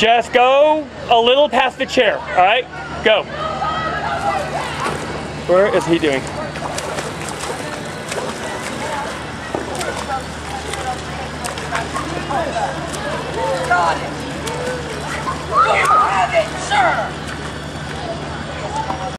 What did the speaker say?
Just go a little past the chair, all right? Go. Where is he doing?